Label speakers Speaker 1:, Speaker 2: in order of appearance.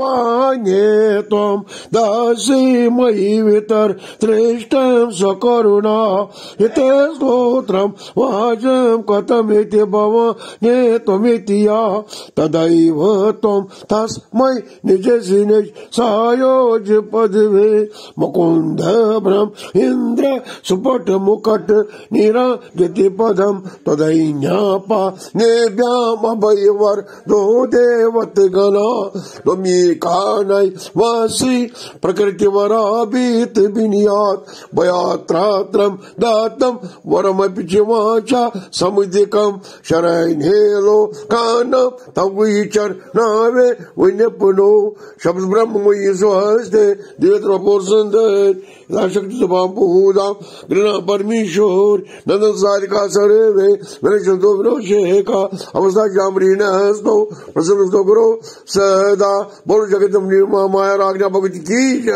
Speaker 1: Whoa. त्वम् दासि मयि वितर त्रिष्टम् स्वकरुणा। हिते स्तोत्रम् वाचम् कथमिति भवने त्वमिति या। तदैव त्वम् तस्मै निज सायोज्य पदवे। मुकुन्द ब्रह्म इन्द्र सुपट मुकट निराजति पदम् तदैन्यापा नेभ्यामभयवर दो देवत गणा वासि प्रकृतिवराभीत विनियात् भयात्रात्रम् दातम् वरमपि च वाचा समुदिकम् शरण्येलो कान तव विचर नावे विनपुनो शब्द ब्रह्म परमेश्वर, नंदन सारिका सरे वे मेरे शब्दों विरोशे का, अवस्था जामरी न हस्तो प्रसन्न स्तो गुरु सदा, बोल जगत Om Nirmamaya Ragna Bhagavati Ki